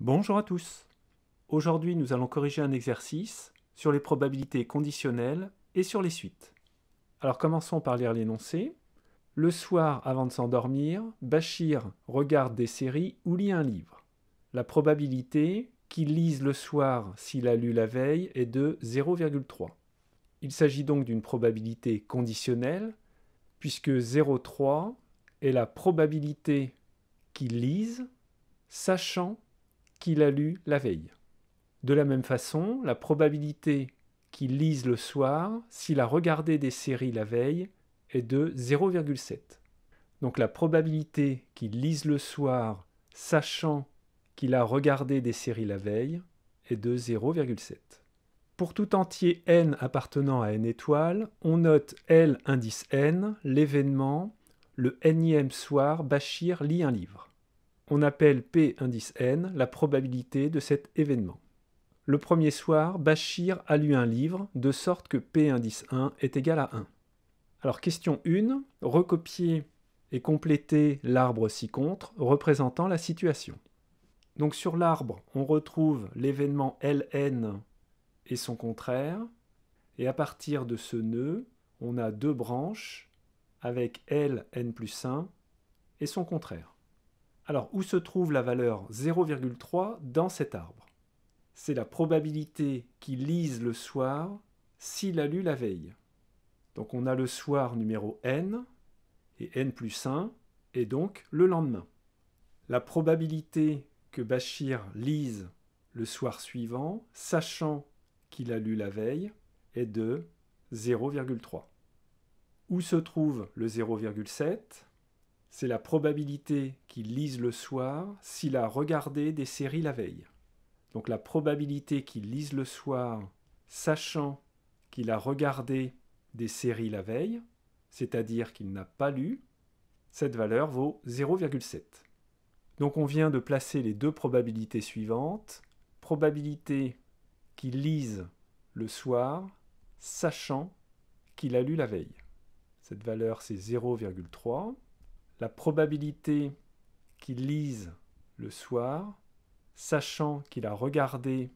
Bonjour à tous. Aujourd'hui, nous allons corriger un exercice sur les probabilités conditionnelles et sur les suites. Alors commençons par lire l'énoncé. Le soir, avant de s'endormir, Bachir regarde des séries ou lit un livre. La probabilité qu'il lise le soir s'il a lu la veille est de 0,3. Il s'agit donc d'une probabilité conditionnelle, puisque 0,3 est la probabilité qu'il lise, sachant qu'il a lu la veille. De la même façon, la probabilité qu'il lise le soir, s'il a regardé des séries la veille, est de 0,7. Donc la probabilité qu'il lise le soir, sachant qu'il a regardé des séries la veille, est de 0,7. Pour tout entier n appartenant à n étoiles, on note L indice n, l'événement, le nième soir, Bachir lit un livre. On appelle P indice n la probabilité de cet événement. Le premier soir, Bachir a lu un livre, de sorte que P indice 1 est égal à 1. Alors question 1, recopier et compléter l'arbre ci-contre représentant la situation. Donc sur l'arbre, on retrouve l'événement Ln et son contraire. Et à partir de ce nœud, on a deux branches avec L n plus 1 et son contraire. Alors, où se trouve la valeur 0,3 dans cet arbre? C'est la probabilité qu'il lise le soir s'il a lu la veille. Donc on a le soir numéro n, et n plus 1, et donc le lendemain. La probabilité que Bachir lise le soir suivant, sachant qu'il a lu la veille est de 0,3. Où se trouve le 0,7 C'est la probabilité qu'il lise le soir s'il a regardé des séries la veille. Donc la probabilité qu'il lise le soir, sachant qu'il a regardé des séries la veille, c'est-à-dire qu'il n'a pas lu, cette valeur vaut 0,7. Donc on vient de placer les deux probabilités suivantes. Probabilité qu'il lise le soir, sachant qu'il a lu la veille. Cette valeur, c'est 0,3. La probabilité qu'il lise le soir, sachant qu'il a regardé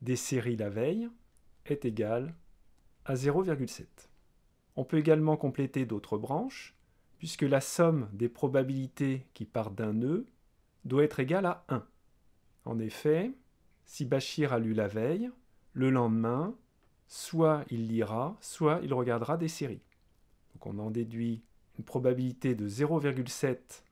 des séries la veille, est égale à 0,7. On peut également compléter d'autres branches, puisque la somme des probabilités qui partent d'un nœud doit être égale à 1. En effet, si Bachir a lu la veille, le lendemain, soit il lira, soit il regardera des séries. Donc on en déduit une probabilité de 0,7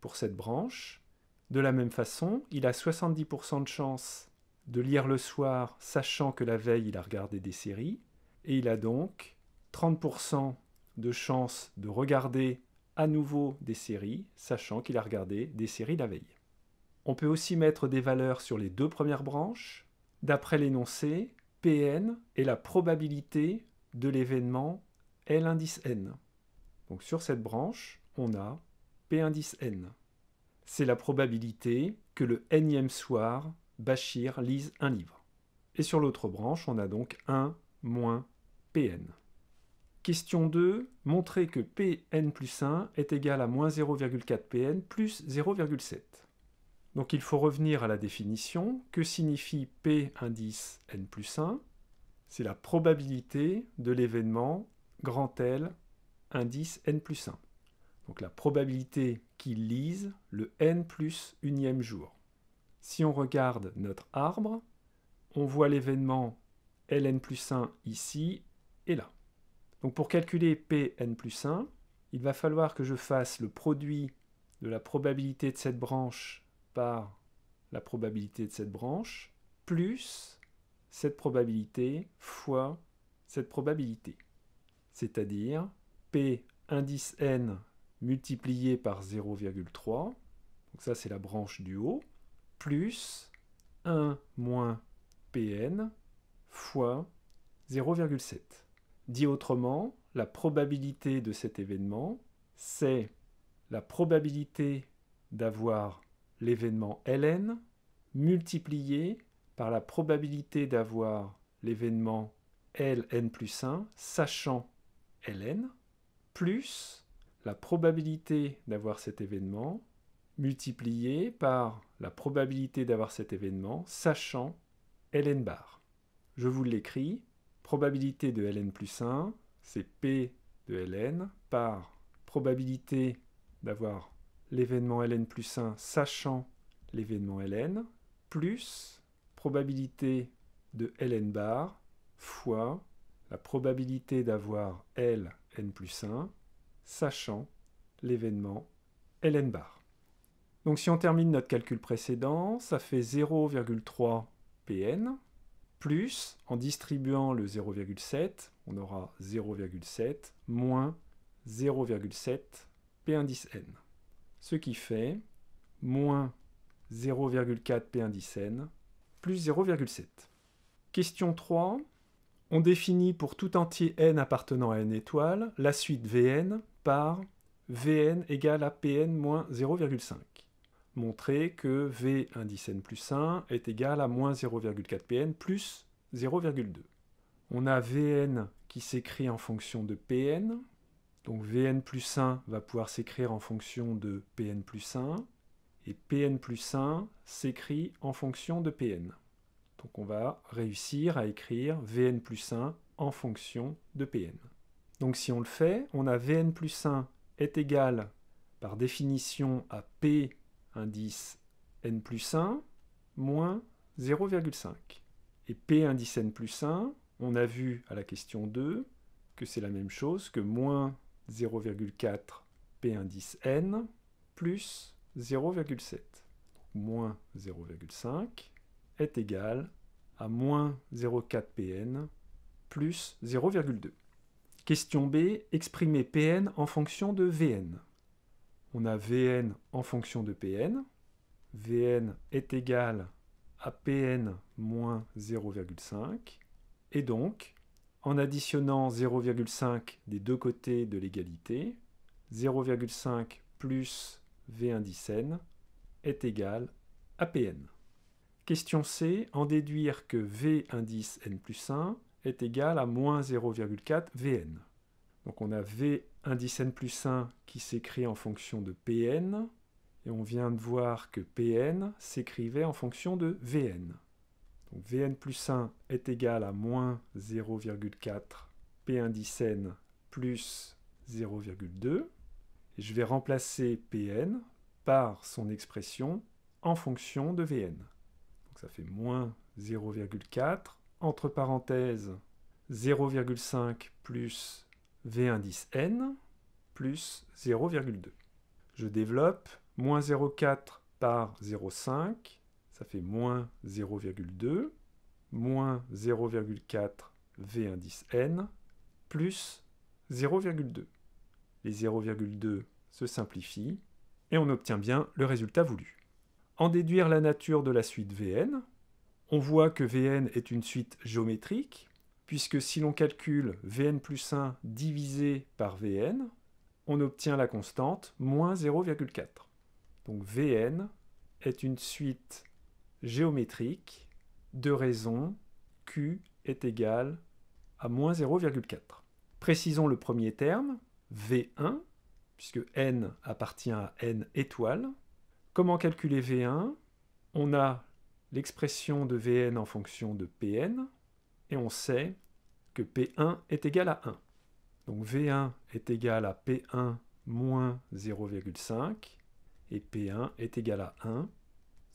pour cette branche. De la même façon, il a 70% de chance de lire le soir, sachant que la veille il a regardé des séries, et il a donc 30% de chance de regarder à nouveau des séries, sachant qu'il a regardé des séries la veille. On peut aussi mettre des valeurs sur les deux premières branches. D'après l'énoncé, Pn est la probabilité de l'événement L indice n. Donc sur cette branche, on a P indice n. C'est la probabilité que le nième soir, Bachir lise un livre. Et sur l'autre branche, on a donc 1 moins Pn. Question 2. Montrer que Pn plus 1 est égal à moins 0,4 Pn plus 0,7. Donc il faut revenir à la définition. Que signifie P indice n plus 1 C'est la probabilité de l'événement grand L indice n plus 1. Donc la probabilité qu'il lise le n plus unième jour. Si on regarde notre arbre, on voit l'événement ln plus 1 ici et là. Donc pour calculer Pn plus 1, il va falloir que je fasse le produit de la probabilité de cette branche par la probabilité de cette branche, plus cette probabilité fois cette probabilité. C'est-à-dire P indice n multiplié par 0,3, donc ça c'est la branche du haut, plus 1 moins Pn fois 0,7. Dit autrement, la probabilité de cet événement, c'est la probabilité d'avoir l'événement ln multiplié par la probabilité d'avoir l'événement ln plus 1, sachant ln, plus la probabilité d'avoir cet événement multiplié par la probabilité d'avoir cet événement, sachant ln bar. Je vous l'écris, probabilité de ln plus 1, c'est p de ln par probabilité d'avoir l'événement ln plus 1 sachant l'événement ln, plus probabilité de ln bar fois la probabilité d'avoir L n plus 1, sachant l'événement ln bar. Donc si on termine notre calcul précédent, ça fait 0,3 Pn, plus, en distribuant le 0,7, on aura 0,7 moins 0,7 P indice n. Ce qui fait moins 0,4 P indice n plus 0,7. Question 3. On définit pour tout entier n appartenant à n étoile la suite Vn par Vn égale à Pn moins 0,5. Montrer que V indice n plus 1 est égal à moins 0,4 Pn plus 0,2. On a Vn qui s'écrit en fonction de Pn. Donc Vn plus 1 va pouvoir s'écrire en fonction de Pn plus 1. Et Pn plus 1 s'écrit en fonction de Pn. Donc on va réussir à écrire Vn plus 1 en fonction de Pn. Donc si on le fait, on a Vn plus 1 est égal par définition à P indice n plus 1 moins 0,5. Et P indice n plus 1, on a vu à la question 2 que c'est la même chose que moins 0,4 P indice n plus 0,7. Moins 0,5 est égal à moins 0,4 Pn plus 0,2. Question B, exprimer Pn en fonction de Vn. On a Vn en fonction de Pn. Vn est égal à Pn moins 0,5. Et donc, en additionnant 0,5 des deux côtés de l'égalité, 0,5 plus V indice n est égal à Pn. Question C, en déduire que V indice n plus 1 est égal à moins 0,4 Vn. Donc on a V indice n plus 1 qui s'écrit en fonction de Pn, et on vient de voir que Pn s'écrivait en fonction de Vn. Donc Vn plus 1 est égal à moins 0,4 P indice n plus 0,2. Et je vais remplacer Pn par son expression en fonction de Vn. Ça fait moins 0,4, entre parenthèses 0,5 plus V indice n plus 0,2. Je développe moins 0,4 par 0,5, ça fait moins 0,2, moins 0,4 V indice n plus 0,2. Les 0,2 se simplifient et on obtient bien le résultat voulu. En déduire la nature de la suite Vn, on voit que Vn est une suite géométrique, puisque si l'on calcule Vn plus 1 divisé par Vn, on obtient la constante moins 0,4. Donc Vn est une suite géométrique de raison Q est égal à moins 0,4. Précisons le premier terme, V1, puisque n appartient à n étoiles. Comment calculer V1 On a l'expression de Vn en fonction de Pn, et on sait que P1 est égal à 1. Donc V1 est égal à P1 moins 0,5, et P1 est égal à 1,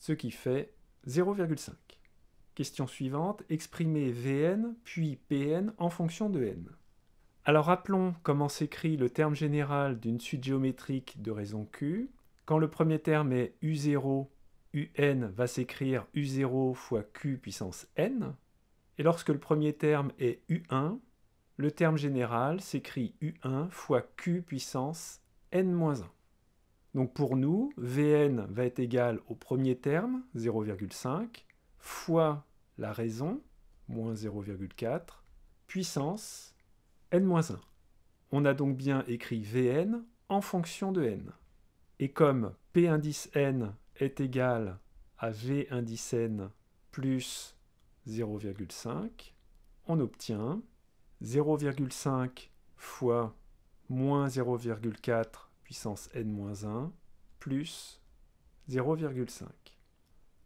ce qui fait 0,5. Question suivante, exprimer Vn puis Pn en fonction de n. Alors rappelons comment s'écrit le terme général d'une suite géométrique de raison Q. Quand le premier terme est U0, Un va s'écrire U0 fois Q puissance n. Et lorsque le premier terme est U1, le terme général s'écrit U1 fois Q puissance n-1. Donc pour nous, Vn va être égal au premier terme, 0,5, fois la raison, moins 0,4, puissance n-1. On a donc bien écrit Vn en fonction de n. Et comme P indice n est égal à V indice n plus 0,5, on obtient 0,5 fois moins 0,4 puissance n-1 plus 0,5.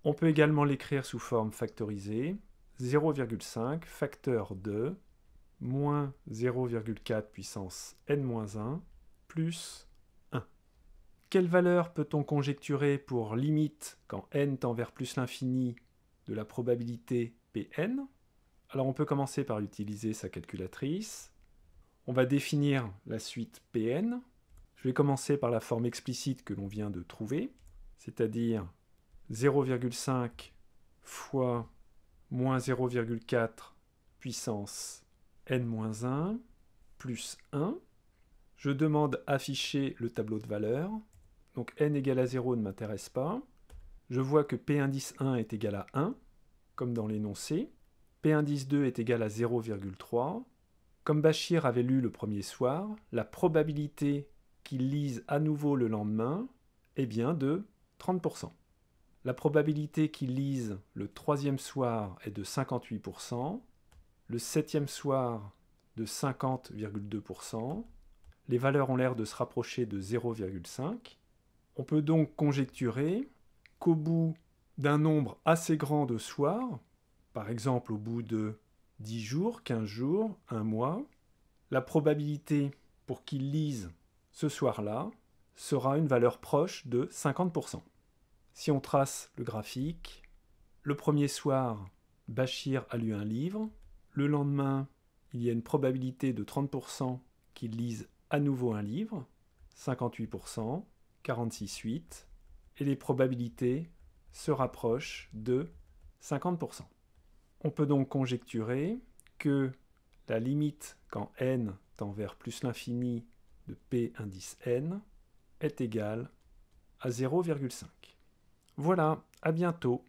On peut également l'écrire sous forme factorisée. 0,5 facteur de moins 0,4 puissance n-1 plus 1. Quelle valeur peut-on conjecturer pour limite quand n tend vers plus l'infini de la probabilité Pn? Alors on peut commencer par utiliser sa calculatrice. On va définir la suite Pn. Je vais commencer par la forme explicite que l'on vient de trouver, c'est-à-dire 0,5 fois moins 0,4 puissance n-1 plus 1. Je demande afficher le tableau de valeurs. Donc n égale à 0 ne m'intéresse pas. Je vois que P indice 1 est égal à 1, comme dans l'énoncé. P indice 2 est égal à 0,3. Comme Bachir avait lu le premier soir, la probabilité qu'il lise à nouveau le lendemain est bien de 30%. La probabilité qu'il lise le troisième soir est de 58%, le septième soir de 50,2%. Les valeurs ont l'air de se rapprocher de 0,5. On peut donc conjecturer qu'au bout d'un nombre assez grand de soirs, par exemple au bout de 10 jours, 15 jours, un mois, la probabilité pour qu'il lise ce soir-là sera une valeur proche de 50%. Si on trace le graphique, le premier soir, Bachir a lu un livre. Le lendemain, il y a une probabilité de 30% qu'il lise à nouveau un livre. 58%, 46,8. Et les probabilités se rapprochent de 50%. On peut donc conjecturer que la limite quand n tend vers plus l'infini de p indice n est égale à 0,5. Voilà, à bientôt.